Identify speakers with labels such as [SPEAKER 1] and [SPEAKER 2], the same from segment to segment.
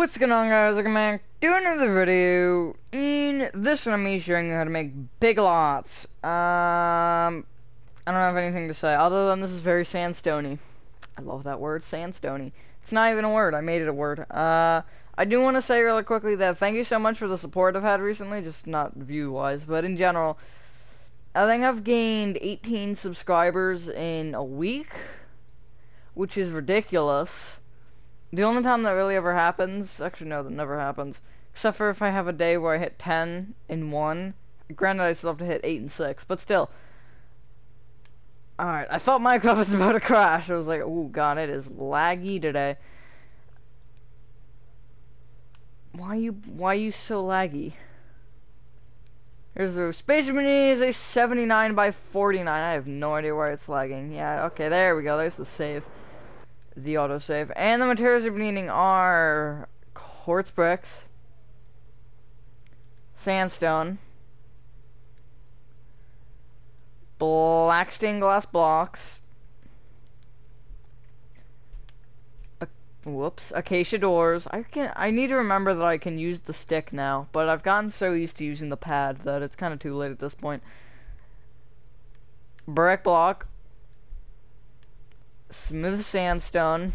[SPEAKER 1] What's going on guys, welcome back to another video. In this one I'm showing you how to make big lots. Um, I don't have anything to say other than this is very sandstony. I love that word, sandstony. It's not even a word, I made it a word. Uh, I do want to say really quickly that thank you so much for the support I've had recently, just not view-wise, but in general. I think I've gained 18 subscribers in a week, which is ridiculous. The only time that really ever happens, actually no, that never happens, except for if I have a day where I hit 10 in one. Granted, I still have to hit 8 and 6, but still. Alright, I thought Minecraft was about to crash. I was like, oh god, it is laggy today. Why you, why you so laggy? Here's the Space Marine is a 79 by 49. I have no idea why it's lagging. Yeah, okay, there we go. There's the save the autosave. And the materials you're needing are quartz bricks, sandstone, black stained glass blocks, whoops, acacia doors. I can I need to remember that I can use the stick now, but I've gotten so used to using the pad that it's kind of too late at this point. Brick block, smooth sandstone,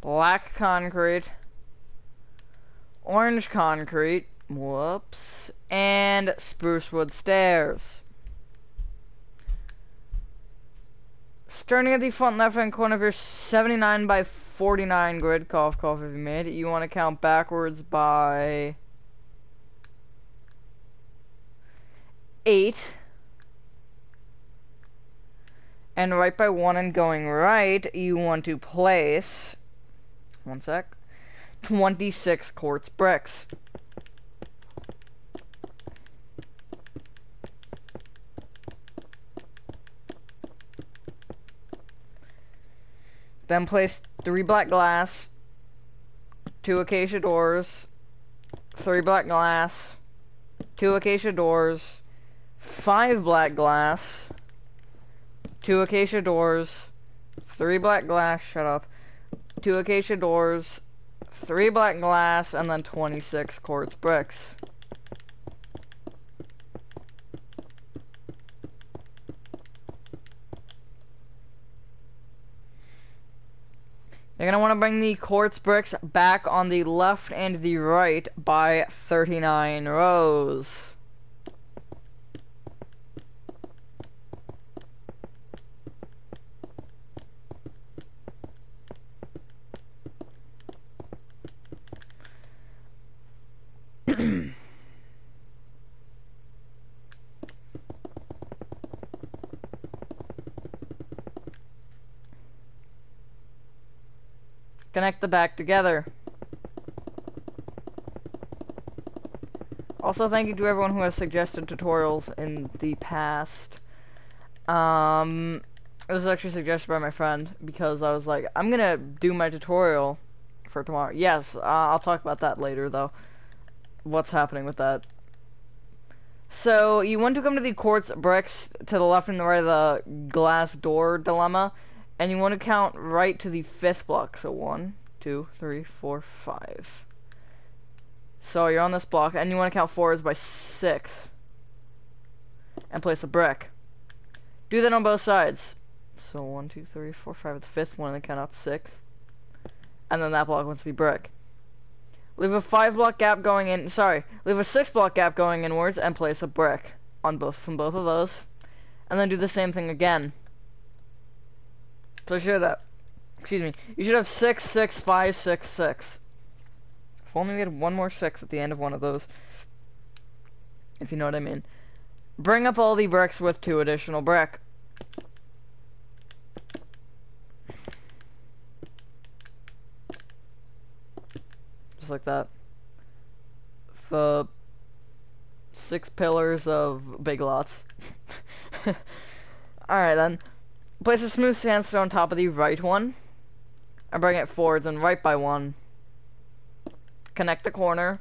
[SPEAKER 1] black concrete, orange concrete, whoops, and spruce wood stairs. Starting at the front left hand corner of your 79 by 49 grid, cough cough if you made it, you want to count backwards by 8 and right by one and going right, you want to place, one sec, 26 quartz bricks. Then place three black glass, two acacia doors, three black glass, two acacia doors, five black glass, two acacia doors, three black glass, shut up, two acacia doors, three black glass, and then 26 quartz bricks. You're going to want to bring the quartz bricks back on the left and the right by 39 rows. Connect the back together. Also, thank you to everyone who has suggested tutorials in the past. Um, this was actually suggested by my friend because I was like, I'm gonna do my tutorial for tomorrow. Yes, uh, I'll talk about that later, though. What's happening with that? So, you want to come to the quartz bricks to the left and the right of the glass door dilemma. And you want to count right to the fifth block. So one, two, three, four, five. So you're on this block, and you want to count forwards by six. And place a brick. Do that on both sides. So one, two, three, four, five. The fifth one, and then count out six. And then that block wants to be brick. Leave a five block gap going in. Sorry, leave a six block gap going inwards, and place a brick on both from both of those. And then do the same thing again. So you should have, excuse me, you should have six, six, five, six, six. If only we had one more six at the end of one of those. If you know what I mean. Bring up all the bricks with two additional brick. Just like that. The six pillars of big lots. Alright then. Place a smooth sandstone on top of the right one. And bring it forwards and right by one. Connect the corner.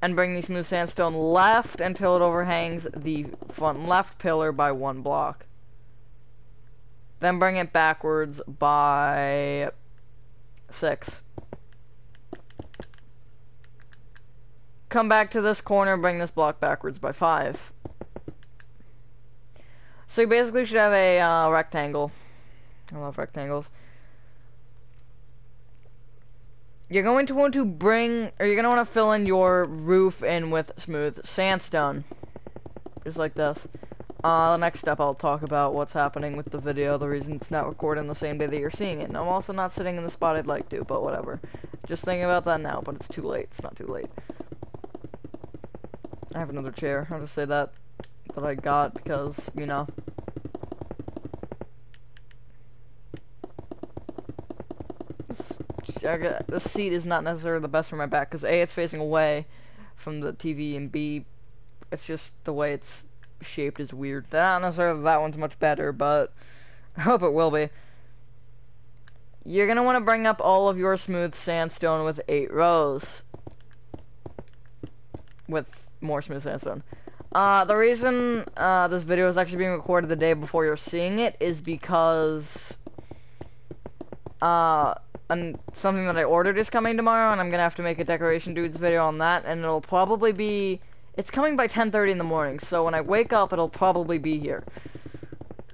[SPEAKER 1] And bring the smooth sandstone left until it overhangs the front left pillar by one block. Then bring it backwards by six. Come back to this corner, bring this block backwards by five. So you basically should have a uh, rectangle. I love rectangles. You're going to want to bring, or you're going to want to fill in your roof in with smooth sandstone. Just like this. Uh, the next step I'll talk about what's happening with the video, the reason it's not recording the same day that you're seeing it. And I'm also not sitting in the spot I'd like to, but whatever. Just thinking about that now, but it's too late. It's not too late. I have another chair. I'll just say that that I got because, you know. This, seat is not necessarily the best for my back because A, it's facing away from the TV, and B, it's just the way it's shaped is weird. Not necessarily that one's much better, but I hope it will be. You're going to want to bring up all of your smooth sandstone with eight rows. With more smooth sandstone. Uh, the reason uh, this video is actually being recorded the day before you're seeing it is because uh, and something that I ordered is coming tomorrow, and I'm gonna have to make a decoration dudes video on that, and it'll probably be it's coming by 10:30 in the morning, so when I wake up, it'll probably be here.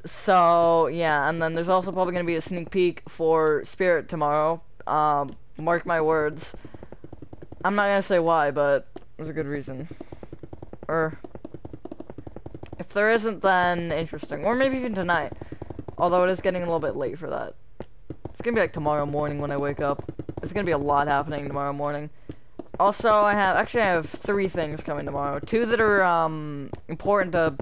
[SPEAKER 1] So yeah, and then there's also probably gonna be a sneak peek for Spirit tomorrow. Um, mark my words. I'm not gonna say why, but there's a good reason. Or if there isn't, then interesting. Or maybe even tonight. Although it is getting a little bit late for that. It's gonna be like tomorrow morning when I wake up. It's gonna be a lot happening tomorrow morning. Also, I have, actually I have three things coming tomorrow. Two that are, um, important to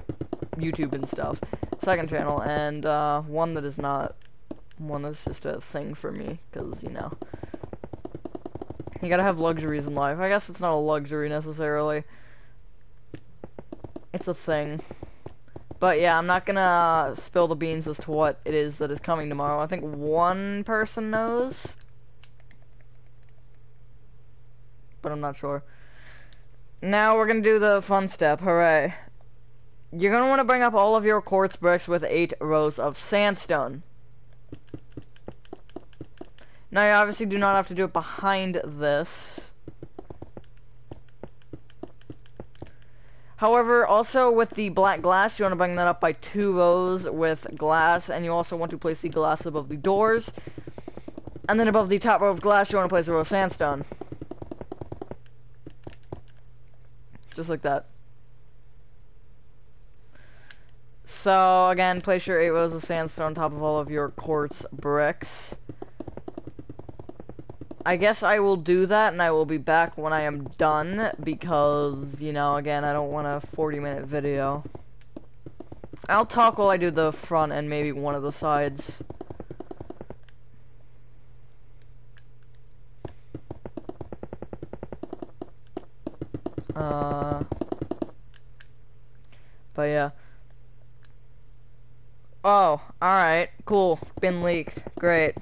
[SPEAKER 1] YouTube and stuff. Second channel, and, uh, one that is not. One that's just a thing for me, because, you know. You gotta have luxuries in life. I guess it's not a luxury necessarily. It's a thing. But yeah, I'm not gonna spill the beans as to what it is that is coming tomorrow. I think one person knows. But I'm not sure. Now we're gonna do the fun step, hooray. You're gonna wanna bring up all of your quartz bricks with eight rows of sandstone. Now you obviously do not have to do it behind this. However, also with the black glass, you want to bring that up by two rows with glass, and you also want to place the glass above the doors. And then above the top row of glass, you want to place a row of sandstone. Just like that. So, again, place your eight rows of sandstone on top of all of your quartz bricks. I guess I will do that, and I will be back when I am done, because, you know, again, I don't want a 40-minute video. I'll talk while I do the front and maybe one of the sides. Uh, but yeah. Oh, alright, cool. Been leaked. Great.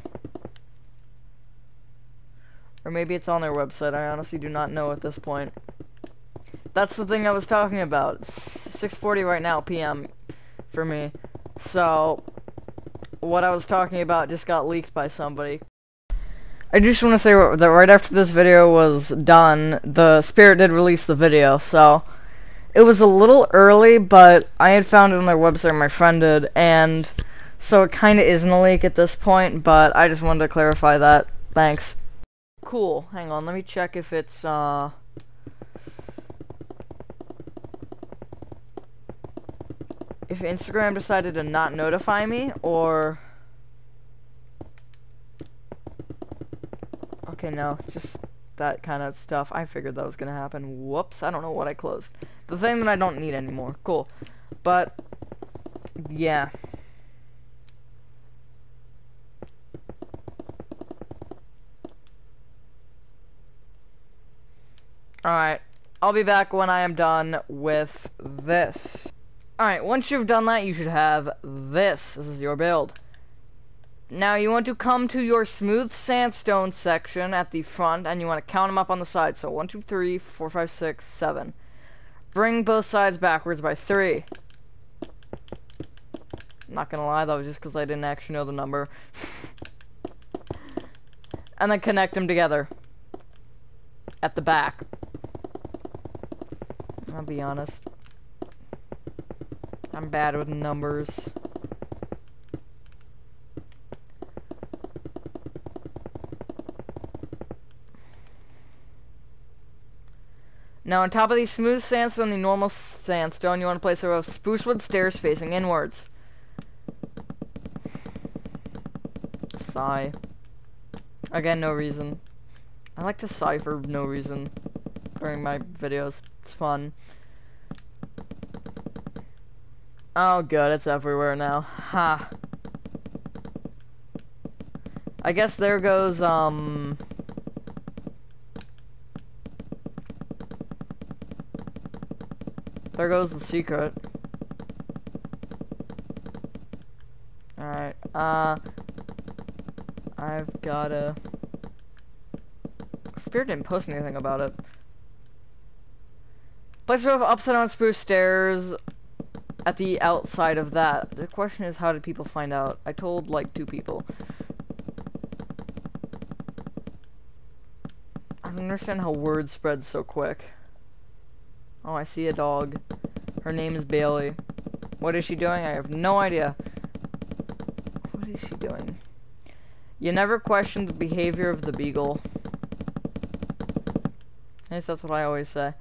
[SPEAKER 1] Or maybe it's on their website. I honestly do not know at this point. That's the thing I was talking about. 6.40 right now, PM, for me. So, what I was talking about just got leaked by somebody. I just want to say that right after this video was done, the Spirit did release the video, so... It was a little early, but I had found it on their website, my friend did, and... So it kinda isn't a leak at this point, but I just wanted to clarify that. Thanks. Cool. Hang on, let me check if it's, uh... If Instagram decided to not notify me, or... Okay, no, just that kind of stuff. I figured that was gonna happen. Whoops, I don't know what I closed. The thing that I don't need anymore. Cool. But, yeah. Alright, I'll be back when I am done with this. Alright, once you've done that, you should have this. This is your build. Now, you want to come to your smooth sandstone section at the front, and you want to count them up on the side. So, 1, 2, 3, 4, 5, 6, 7. Bring both sides backwards by 3. Not gonna lie, that was just because I didn't actually know the number. And then connect them together. At the back. I'll be honest. I'm bad with numbers. Now on top of the smooth sandstone, the normal sandstone, you want to place a row of spruce wood stairs facing inwards. Sigh. Again, no reason. I like to sigh for no reason during my videos. It's fun. Oh good, it's everywhere now. Ha. I guess there goes, um... There goes the secret. Alright, uh... I've gotta... Spirit didn't post anything about it. Place of upside down spruce stairs at the outside of that. The question is, how did people find out? I told, like, two people. I don't understand how word spreads so quick. Oh, I see a dog. Her name is Bailey. What is she doing? I have no idea. What is she doing? You never question the behavior of the beagle. I guess that's what I always say.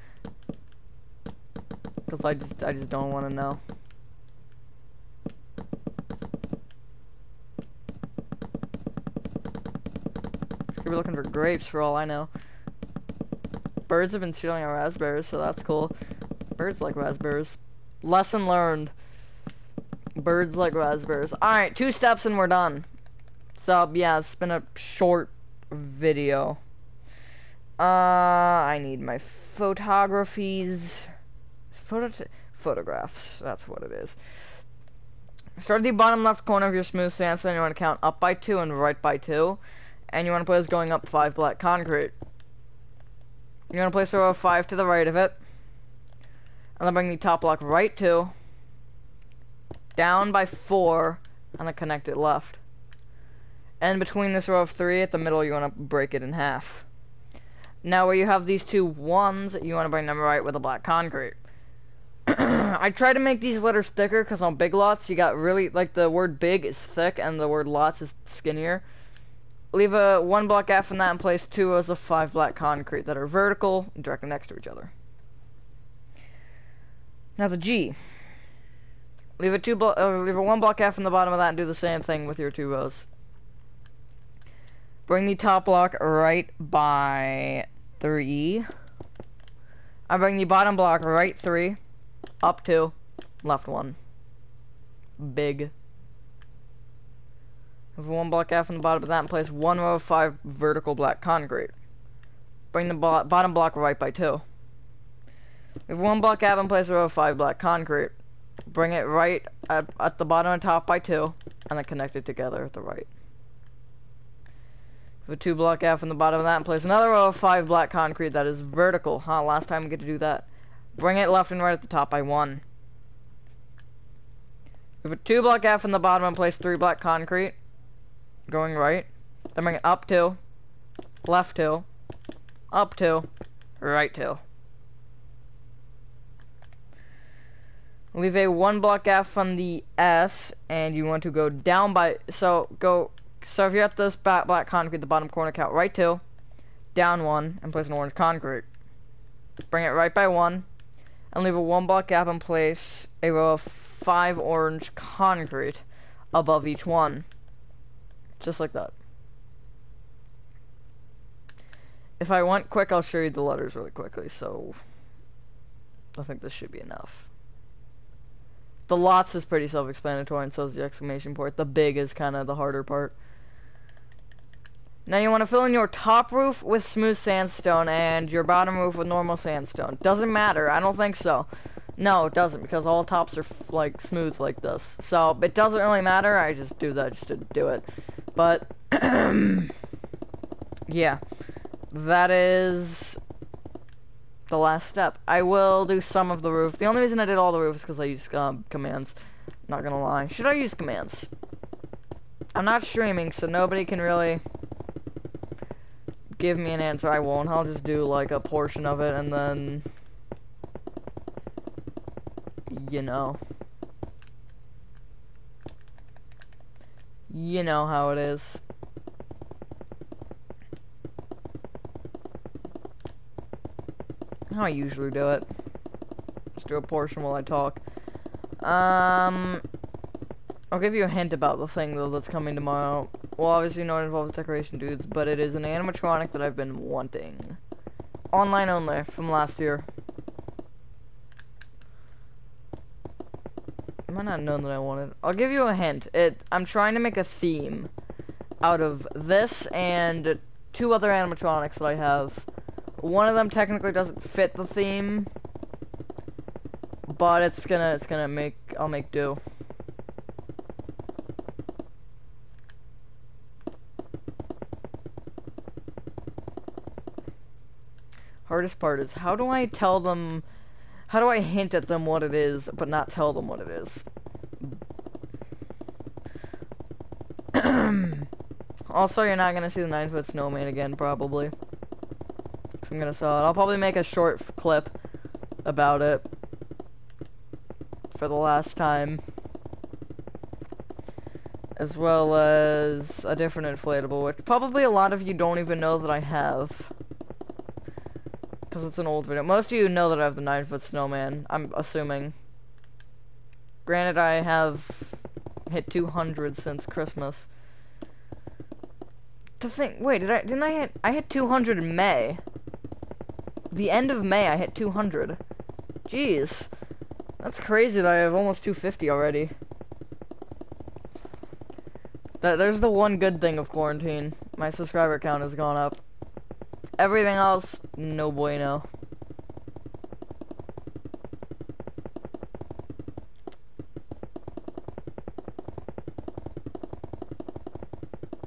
[SPEAKER 1] Because I just, I just don't want to know. Could be looking for grapes for all I know. Birds have been stealing our raspberries, so that's cool. Birds like raspberries. Lesson learned. Birds like raspberries. Alright, two steps and we're done. So, yeah, it's been a short video. Uh, I need my photographies. Photo photographs, that's what it is. Start at the bottom left corner of your smooth sandstone. You want to count up by two and right by two. And you want to place going up five black concrete. You're going to place a row of five to the right of it. And then bring the top block right two. Down by four. And then connect it left. And between this row of three, at the middle, you want to break it in half. Now where you have these two ones, you want to bring them right with the black concrete. I try to make these letters thicker because on big lots, you got really, like the word big is thick and the word lots is skinnier. Leave a one block F in that and place two rows of five black concrete that are vertical and directly next to each other. Now the G. Leave a two uh, leave a one block F in the bottom of that and do the same thing with your two rows. Bring the top block right by three. I bring the bottom block right three, up two, left one. Big. Have one block F on the bottom of that and place one row of five vertical black concrete. Bring the bo bottom block right by two. Have one block F and place a row of five black concrete. Bring it right at, at the bottom and top by two, and then connect it together at the right. Have a two block F on the bottom of that and place another row of five black concrete that is vertical. Huh, last time we get to do that. Bring it left and right at the top by one. Have a two block F in the bottom and place three block concrete going right. Then bring it up two, left two, up two, right two. Leave a one block F on the S, and you want to go down by, so go, so if you're at this black, black concrete, the bottom corner, count right two, down one, and place an orange concrete. Bring it right by one, and leave a one block gap in place a row of five orange concrete above each one. Just like that. If I want quick, I'll show you the letters really quickly, so I think this should be enough. The lots is pretty self-explanatory, and so is the exclamation point. The big is kind of the harder part. Now you want to fill in your top roof with smooth sandstone and your bottom roof with normal sandstone. Doesn't matter. I don't think so. No, it doesn't because all tops are like smooth like this. So it doesn't really matter. I just do that just to do it. But yeah, that is the last step. I will do some of the roof. The only reason I did all the roof is because I used um, commands. Not gonna lie. Should I use commands? I'm not streaming, so nobody can really give me an answer, I won't. I'll just do like a portion of it and then you know. You know how it is. How I usually do it. Just do a portion while I talk. Um, I'll give you a hint about the thing though that's coming tomorrow. Well, obviously not involves decoration dudes, but it is an animatronic that I've been wanting. Online only, from last year. I might not know that I wanted. I'll give you a hint. It. I'm trying to make a theme out of this and two other animatronics that I have. One of them technically doesn't fit the theme, but it's gonna it's gonna make I'll make do. Hardest part is how do I tell them how do I hint at them what it is but not tell them what it is? also, you're not gonna see the nine foot snowman again, probably. I'm gonna sell it. I'll probably make a short clip about it for the last time. As well as a different inflatable, which probably a lot of you don't even know that I have. Because it's an old video. Most of you know that I have the 9 foot snowman, I'm assuming. Granted, I have hit 200 since Christmas. To think, wait, did I, didn't I hit, I hit 200 in May. The end of May, I hit 200. Jeez. That's crazy that I have almost 250 already. That, there's the one good thing of quarantine. My subscriber count has gone up. Everything else, no bueno.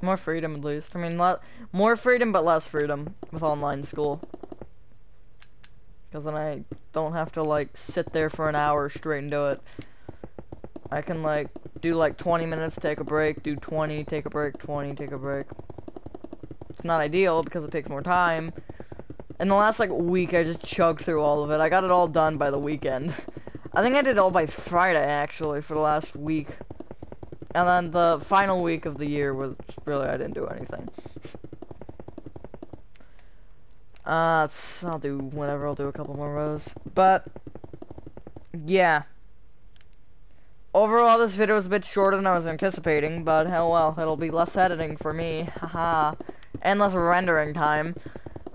[SPEAKER 1] More freedom, at least. I mean, more freedom, but less freedom with online school. Because then I don't have to, like, sit there for an hour straight and do it. I can, like, do, like, 20 minutes, take a break, do 20, take a break, 20, take a break. It's not ideal because it takes more time. In the last, like, week, I just chugged through all of it. I got it all done by the weekend. I think I did it all by Friday, actually, for the last week. And then the final week of the year was, really, I didn't do anything. Uh, I'll do whatever. I'll do a couple more rows. But, yeah. Overall, this video was a bit shorter than I was anticipating, but hell well, it'll be less editing for me, haha, and less rendering time,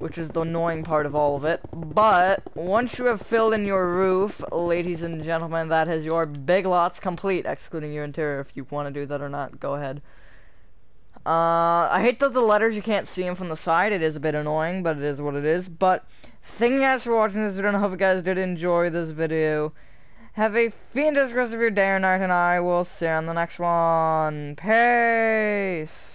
[SPEAKER 1] which is the annoying part of all of it. But, once you have filled in your roof, ladies and gentlemen, that is your big lots complete, excluding your interior. If you want to do that or not, go ahead. Uh, I hate that the letters you can't see them from the side. It is a bit annoying, but it is what it is. But thank you guys for watching this video, and I hope you guys did enjoy this video. Have a fiendish rest of your day or night, and I will see you on the next one. Peace!